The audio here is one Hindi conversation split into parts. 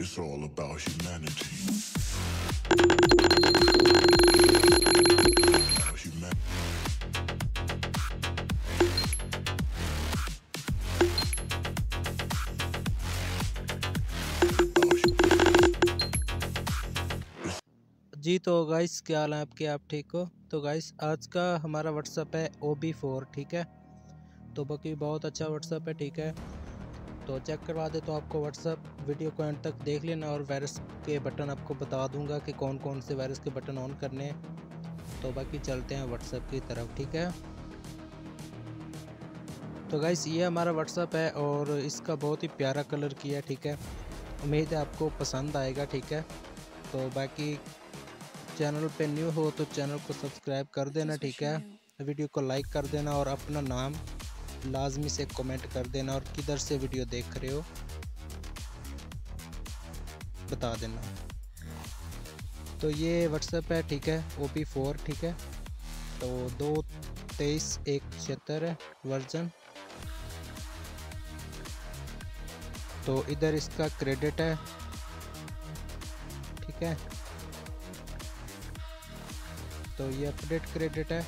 It's all about humanity. Human- जी तो गाइस क्या हाल है आपके? आप ठीक हो? तो गाइस आज का हमारा व्हाट्सअप है ओ बी फोर ठीक है? तो बाकी बहुत अच्छा व्हाट्सअप है, ठीक है? तो चेक करवा दे तो आपको व्हाट्सअप वीडियो को एंड तक देख लेना और वायरस के बटन आपको बता दूँगा कि कौन कौन से वायरस के बटन ऑन करने हैं। तो बाकी चलते हैं व्हाट्सअप की तरफ़ ठीक है? तो गाइस ये हमारा व्हाट्सअप है और इसका बहुत ही प्यारा कलर किया है ठीक है? उम्मीद है आपको पसंद आएगा ठीक है? तो बाकी चैनल पे न्यू हो तो चैनल को सब्सक्राइब कर देना ठीक है? वीडियो को लाइक कर देना और अपना नाम लाजमी से कमेंट कर देना और किधर से वीडियो देख रहे हो, बता देना। तो ये व्हाट्सएप है, ठीक है? ओ पी फोर ठीक है? तो दो तेईस एक छिहत्तर है वर्जन तो इधर इसका क्रेडिट है, ठीक है? तो ये अपडेट क्रेडिट है।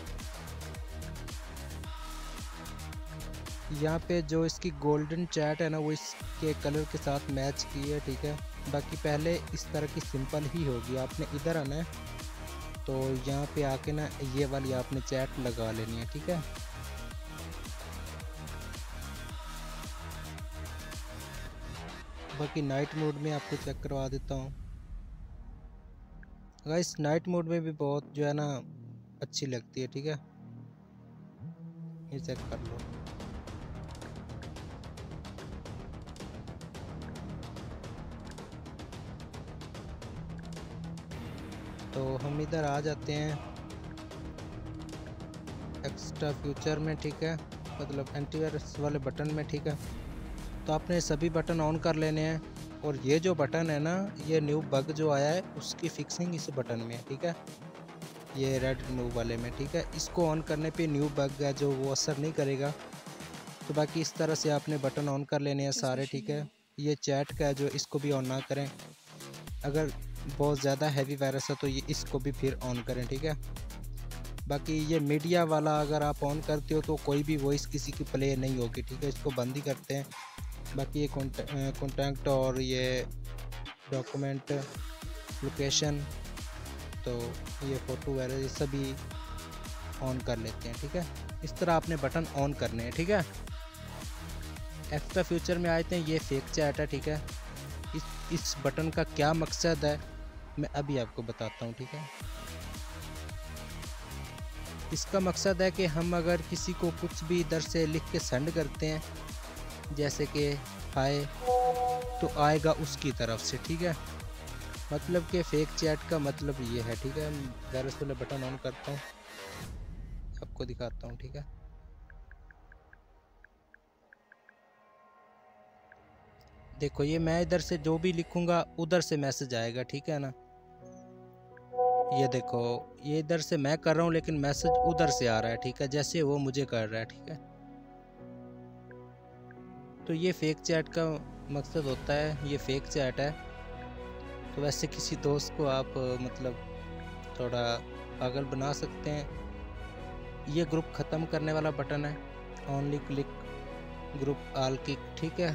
यहाँ पे जो इसकी गोल्डन चैट है ना, वो इसके कलर के साथ मैच की है, ठीक है? बाकी पहले इस तरह की सिंपल ही होगी। आपने इधर आना है तो यहाँ पे आके ना ये वाली आपने चैट लगा लेनी है, ठीक है? बाकी नाइट मोड में आपको चेक करवा देता हूँ। गाइस नाइट मोड में भी बहुत जो है ना, अच्छी लगती है, ठीक है? ये चेक कर लो। तो हम इधर आ जाते हैं। एक्स्ट्रा फ्यूचर में ठीक है? मतलब एंटीवायरस वाले बटन में ठीक है? तो आपने सभी बटन ऑन कर लेने हैं। और ये जो बटन है ना ये न्यू बग जो आया है उसकी फिक्सिंग इस बटन में है ठीक है? ये रेड न्यू वाले में ठीक है? इसको ऑन करने पे न्यू बग है जो वो असर नहीं करेगा। तो बाकी इस तरह से आपने बटन ऑन कर लेने हैं सारे ठीक है? ये चैट का है जो इसको भी ऑन ना करें। अगर बहुत ज़्यादा हैवी वायरस है तो ये इसको भी फिर ऑन करें, ठीक है? बाकी ये मीडिया वाला अगर आप ऑन करते हो तो कोई भी वॉइस किसी की प्ले नहीं होगी, ठीक है? इसको बंद ही करते हैं। बाकी ये कॉन्टैक्ट और ये डॉक्यूमेंट लोकेशन तो ये फ़ोटो वगैरह, ये सभी ऑन कर लेते हैं, ठीक है? इस तरह आपने बटन ऑन करने हैं, ठीक है? एक्स्ट्रा फ्यूचर में आते हैं ये फेक चैट है, ठीक है? इस इस बटन का क्या मकसद है? मैं अभी आपको बताता हूँ, ठीक है? इसका मकसद है कि हम अगर किसी को कुछ भी इधर से लिख के सेंड करते हैं, जैसे कि, हाय तो आएगा उसकी तरफ़ से, ठीक है? मतलब कि फेक चैट का मतलब ये है, ठीक है? दरअसल वाले बटन ऑन करता हूँ। आपको दिखाता हूँ, ठीक है? देखो, ये मैं इधर से जो भी लिखूँगा, उधर से मैसेज आएगा, ठीक है ना? ये देखो, ये इधर से मैं कर रहा हूँ, लेकिन मैसेज उधर से आ रहा है, ठीक है? जैसे वो मुझे कर रहा है, ठीक है? तो ये फेक चैट का मकसद होता है, ये फेक चैट है। तो वैसे किसी दोस्त को आप मतलब थोड़ा पागल बना सकते हैं। ये ग्रुप ख़त्म करने वाला बटन है only click group all kick ठीक है?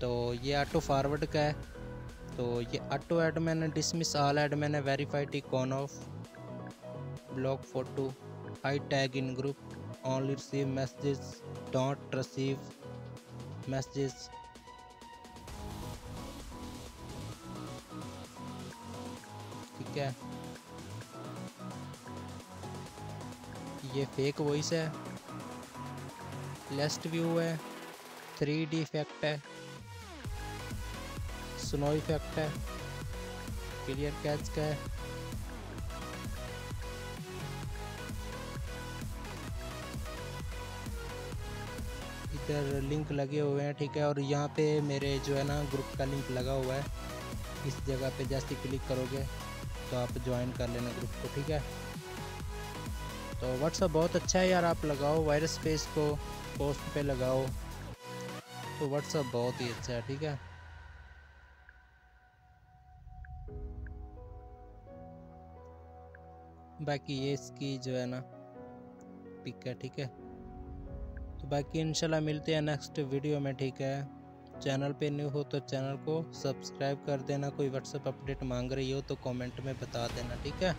तो ये ऑटो फॉरवर्ड का है। तो ये auto admin dismiss all admin है verify tick on off block photo I tag in group only receive messages don't receive messages ठीक है। ये फेक वॉइस है। लेस्ट व्यू है। थ्री डी इफ़ेक्ट है। स्नो इफ़ेक्ट है। क्लियर कैच का है। इधर लिंक लगे हुए हैं, ठीक है, और यहाँ पे मेरे जो है ना ग्रुप का लिंक लगा हुआ है। इस जगह पे जैसे क्लिक करोगे तो आप ज्वाइन कर लेना ग्रुप को, ठीक है। तो व्हाट्सअप बहुत अच्छा है यार, आप लगाओ वायरस पे इसको पोस्ट पे लगाओ। तो व्हाट्सअप बहुत ही अच्छा है, ठीक है। बाकी ये इसकी जो है ना पिक है, ठीक है? तो बाकी इंशाल्लाह मिलते हैं नेक्स्ट वीडियो में, ठीक है? चैनल पे न्यू हो तो चैनल को सब्सक्राइब कर देना, कोई व्हाट्सअप अपडेट मांग रही हो तो कमेंट में बता देना, ठीक है?